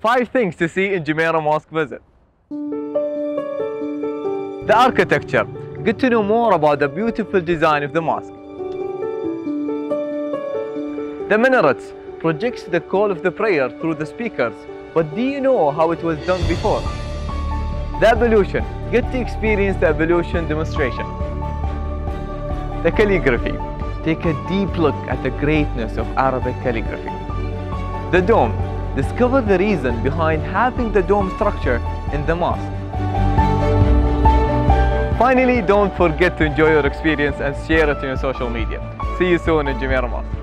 5 things to see in Jumeirah Mosque visit. The architecture. Get to know more about the beautiful design of the mosque. The minarets projects the call of the prayer through the speakers. But do you know how it was done before? The ablution. Get to experience the ablution demonstration. The calligraphy. Take a deep look at the greatness of Arabic calligraphy. The dome. Discover the reason behind having the dome structure in the mosque. Finally, don't forget to enjoy your experience and share it on your social media. See you soon in Jumeirah Mosque.